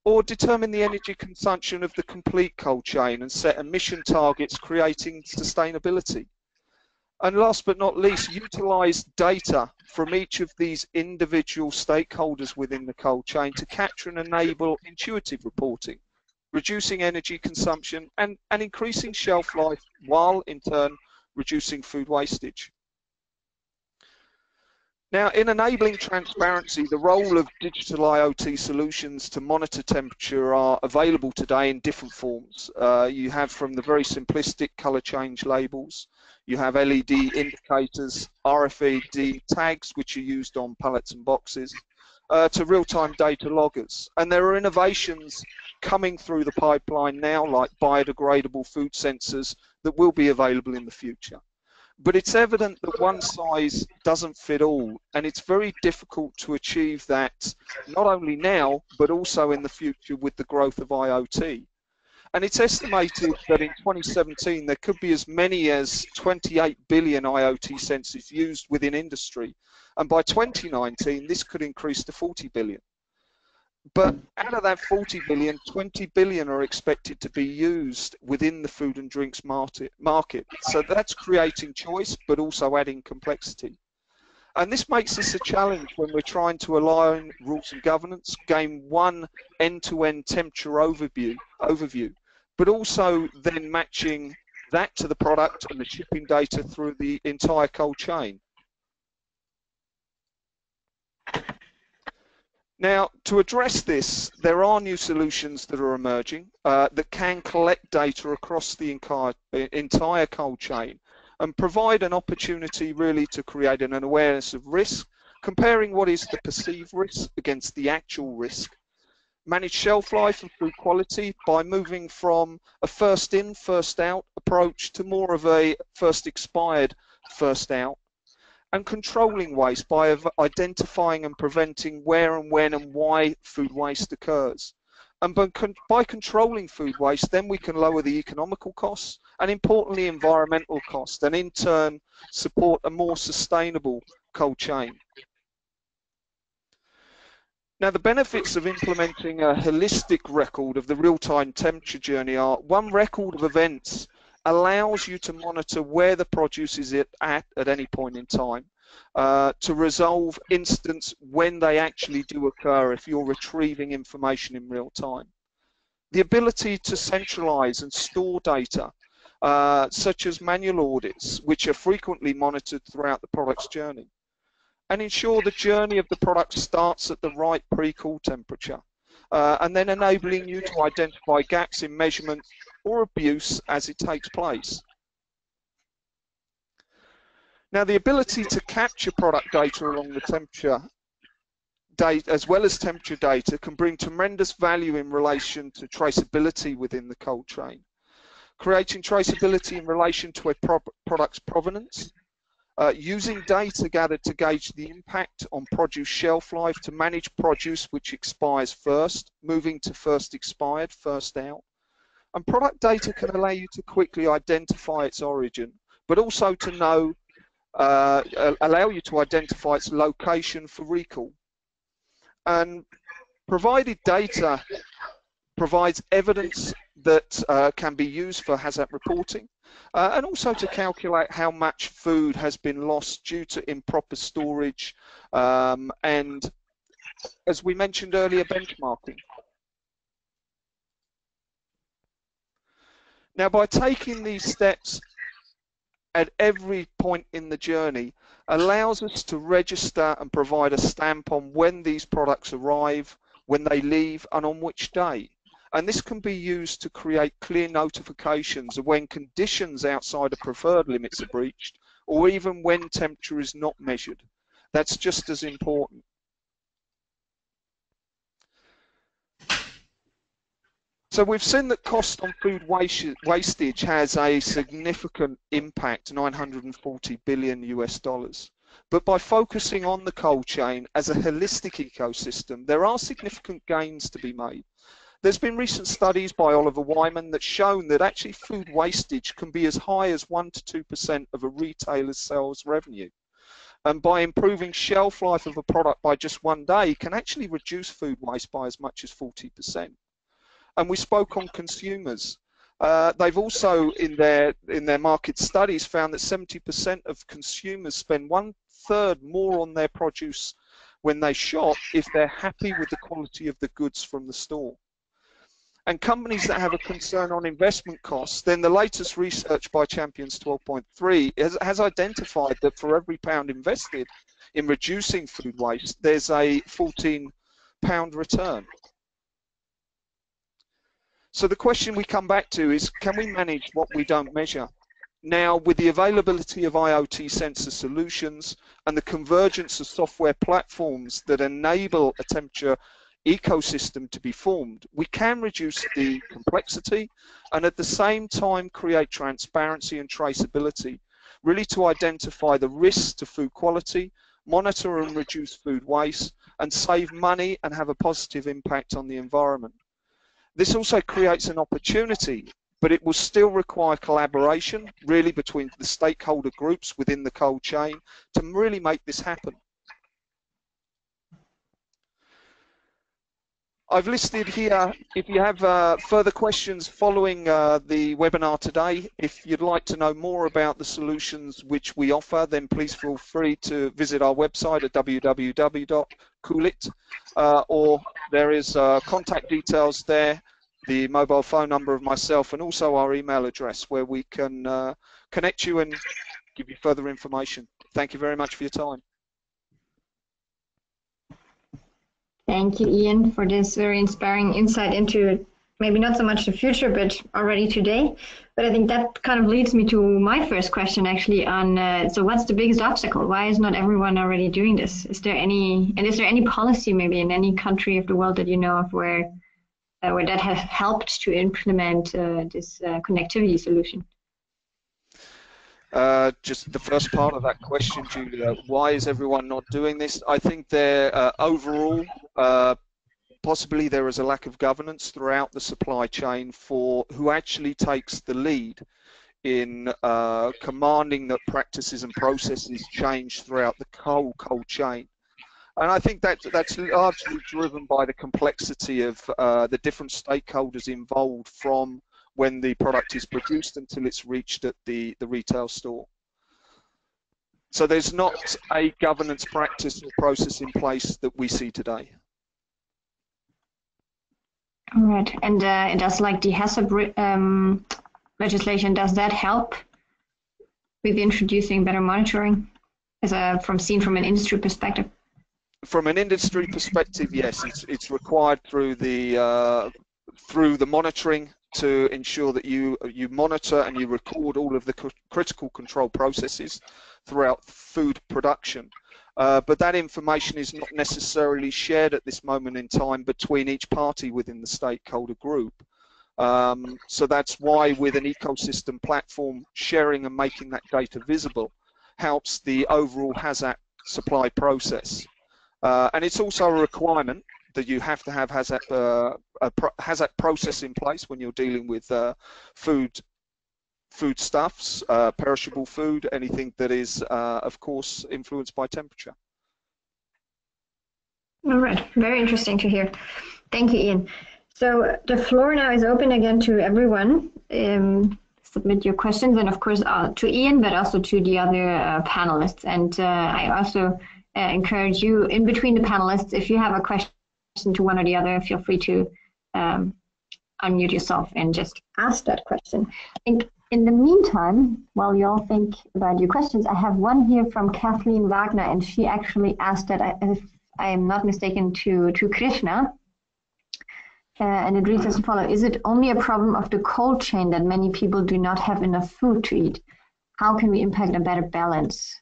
or determine the energy consumption of the complete cold chain and set emission targets creating sustainability. And last but not least, utilize data from each of these individual stakeholders within the cold chain to capture and enable intuitive reporting, reducing energy consumption and, and increasing shelf life while in turn reducing food wastage. Now, in enabling transparency, the role of digital IoT solutions to monitor temperature are available today in different forms. Uh, you have from the very simplistic color change labels, you have LED indicators, RFID tags, which are used on pallets and boxes, uh, to real-time data loggers. And there are innovations coming through the pipeline now, like biodegradable food sensors that will be available in the future. But it's evident that one size doesn't fit all, and it's very difficult to achieve that not only now, but also in the future with the growth of IoT. And it's estimated that in 2017 there could be as many as 28 billion IoT sensors used within industry. And by 2019, this could increase to 40 billion. But out of that 40 billion, 20 billion are expected to be used within the food and drinks market. So that's creating choice, but also adding complexity. And this makes this a challenge when we're trying to align rules and governance, gain one end-to-end -end temperature overview, overview, but also then matching that to the product and the shipping data through the entire cold chain. Now, to address this, there are new solutions that are emerging uh, that can collect data across the entire cold chain and provide an opportunity really to create an awareness of risk, comparing what is the perceived risk against the actual risk, manage shelf life and food quality by moving from a first in, first out approach to more of a first expired, first out, and controlling waste by identifying and preventing where and when and why food waste occurs. And by, by controlling food waste, then we can lower the economical costs and importantly environmental costs and in turn support a more sustainable cold chain. Now the benefits of implementing a holistic record of the real-time temperature journey are one record of events allows you to monitor where the produce is at at any point in time uh, to resolve incidents when they actually do occur if you're retrieving information in real time. The ability to centralize and store data uh, such as manual audits which are frequently monitored throughout the product's journey and ensure the journey of the product starts at the right pre-cool temperature uh, and then enabling you to identify gaps in measurement or abuse as it takes place. Now the ability to capture product data along the temperature data as well as temperature data can bring tremendous value in relation to traceability within the cold chain. Creating traceability in relation to a pro product's provenance, uh, using data gathered to gauge the impact on produce shelf life to manage produce which expires first, moving to first expired, first out. And product data can allow you to quickly identify its origin, but also to know, uh, allow you to identify its location for recall. And provided data provides evidence that uh, can be used for hazard reporting, uh, and also to calculate how much food has been lost due to improper storage um, and, as we mentioned earlier, benchmarking. Now, by taking these steps at every point in the journey, allows us to register and provide a stamp on when these products arrive, when they leave, and on which day. And this can be used to create clear notifications of when conditions outside of preferred limits are breached, or even when temperature is not measured. That's just as important. So we've seen that cost on food wastage has a significant impact, 940 billion US dollars. But by focusing on the cold chain as a holistic ecosystem, there are significant gains to be made. There's been recent studies by Oliver Wyman that shown that actually food wastage can be as high as 1 to 2% of a retailer's sales revenue. And by improving shelf life of a product by just one day can actually reduce food waste by as much as 40% and we spoke on consumers. Uh, they've also, in their in their market studies, found that 70% of consumers spend one third more on their produce when they shop if they're happy with the quality of the goods from the store. And companies that have a concern on investment costs, then the latest research by Champions 12.3 has, has identified that for every pound invested in reducing food waste, there's a 14 pound return. So the question we come back to is, can we manage what we don't measure? Now, with the availability of IoT sensor solutions and the convergence of software platforms that enable a temperature ecosystem to be formed, we can reduce the complexity and at the same time create transparency and traceability, really to identify the risks to food quality, monitor and reduce food waste, and save money and have a positive impact on the environment. This also creates an opportunity, but it will still require collaboration, really, between the stakeholder groups within the cold chain to really make this happen. I've listed here, if you have uh, further questions following uh, the webinar today, if you'd like to know more about the solutions which we offer, then please feel free to visit our website at www.coolit, uh, or there is uh, contact details there, the mobile phone number of myself, and also our email address where we can uh, connect you and give you further information. Thank you very much for your time. Thank you, Ian, for this very inspiring insight into maybe not so much the future, but already today. But I think that kind of leads me to my first question actually on, uh, so what's the biggest obstacle? Why is not everyone already doing this? Is there any, and is there any policy maybe in any country of the world that you know of where, uh, where that has helped to implement uh, this uh, connectivity solution? Uh, just the first part of that question, Julia, why is everyone not doing this? I think there uh, overall, uh, possibly there is a lack of governance throughout the supply chain for who actually takes the lead in uh, commanding that practices and processes change throughout the whole cold chain. And I think that that's largely driven by the complexity of uh, the different stakeholders involved from when the product is produced until it's reached at the, the retail store. So there's not a governance practice or process in place that we see today. All right, and uh, does like the HACCP um, legislation, does that help with introducing better monitoring as a, from seen from an industry perspective? From an industry perspective, yes, it's, it's required through the uh, through the monitoring to ensure that you you monitor and you record all of the critical control processes throughout food production. Uh, but that information is not necessarily shared at this moment in time between each party within the stakeholder group. Um, so that's why with an ecosystem platform, sharing and making that data visible helps the overall HACCP supply process. Uh, and it's also a requirement that you have to have HACCP, uh, a pro process in place when you're dealing with uh, food foodstuffs, uh, perishable food, anything that is, uh, of course, influenced by temperature. All right, very interesting to hear. Thank you, Ian. So the floor now is open again to everyone. Um, submit your questions and of course uh, to Ian, but also to the other uh, panelists. And uh, I also uh, encourage you in between the panelists, if you have a question to one or the other, feel free to um, unmute yourself and just ask that question. In the meantime, while you all think about your questions, I have one here from Kathleen Wagner, and she actually asked that, if I am not mistaken, to, to Krishna. Uh, and it reads as follows Is it only a problem of the cold chain that many people do not have enough food to eat? How can we impact a better balance?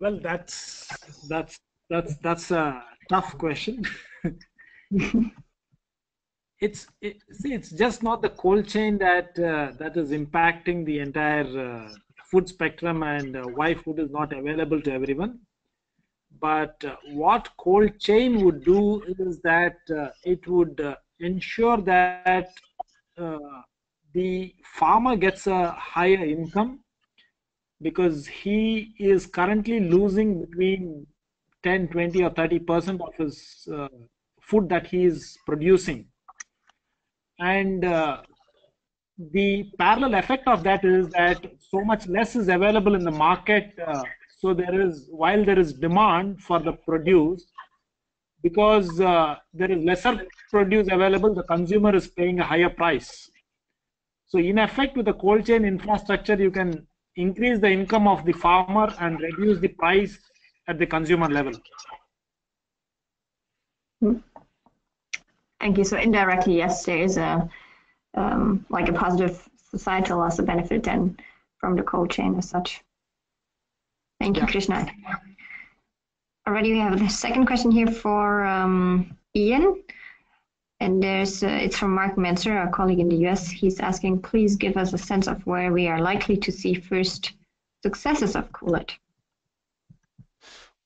Well, that's that's that's that's a tough question. it's it, see, it's just not the cold chain that uh, that is impacting the entire uh, food spectrum and uh, why food is not available to everyone. But uh, what cold chain would do is that uh, it would uh, ensure that the farmer gets a higher income because he is currently losing between 10 20 or 30 percent of his uh, food that he is producing. And uh, the parallel effect of that is that so much less is available in the market uh, so there is while there is demand for the produce because uh, there is lesser produce available the consumer is paying a higher price. So in effect with the cold chain infrastructure you can increase the income of the farmer and reduce the price at the consumer level. Thank you. So indirectly, yes, there is a um, like a positive societal also benefit then from the cold chain as such. Thank you, yeah. Krishna. Already we have the second question here for um, Ian. And there's, uh, it's from Mark Menser, our colleague in the US. He's asking, please give us a sense of where we are likely to see first successes of COOLIT.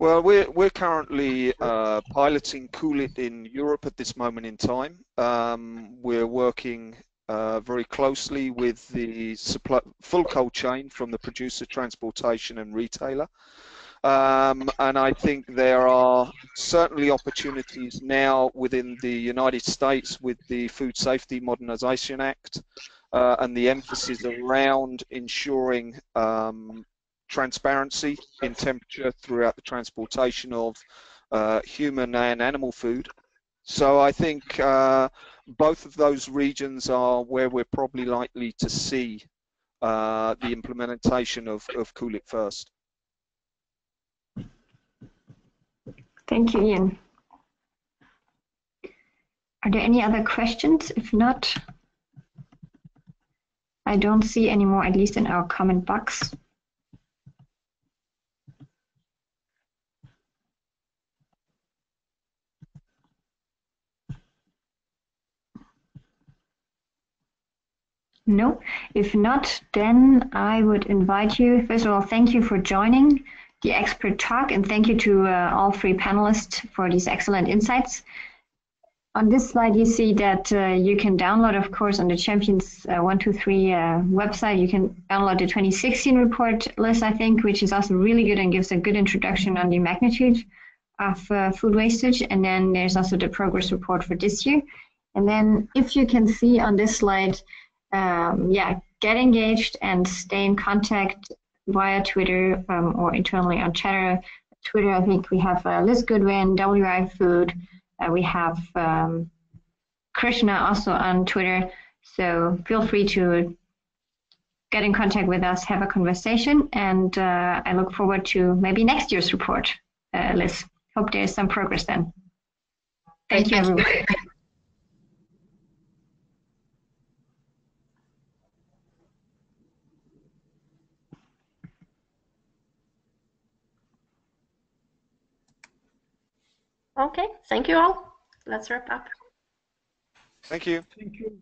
Well, we're, we're currently uh, piloting COOLIT in Europe at this moment in time. Um, we're working uh, very closely with the supply, full cold chain from the producer, transportation and retailer. Um, and I think there are certainly opportunities now within the United States with the Food Safety Modernization Act uh, and the emphasis around ensuring um, transparency in temperature throughout the transportation of uh, human and animal food. So I think uh, both of those regions are where we're probably likely to see uh, the implementation of, of COOLIT first. Thank you, Ian. Are there any other questions? If not, I don't see any more, at least in our comment box. No? If not, then I would invite you. First of all, thank you for joining the expert talk and thank you to uh, all three panelists for these excellent insights. On this slide, you see that uh, you can download, of course, on the Champions uh, 123 uh, website, you can download the 2016 report list, I think, which is also really good and gives a good introduction on the magnitude of uh, food wastage. And then there's also the progress report for this year. And then if you can see on this slide, um, yeah, get engaged and stay in contact via Twitter um, or internally on Chatter. Twitter, I think we have uh, Liz Goodwin, WRI Food. Uh, we have um, Krishna also on Twitter. So feel free to get in contact with us, have a conversation, and uh, I look forward to maybe next year's report, uh, Liz. Hope there's some progress then. Thank you, everyone. Okay, thank you all. Let's wrap up. Thank you. Thank you.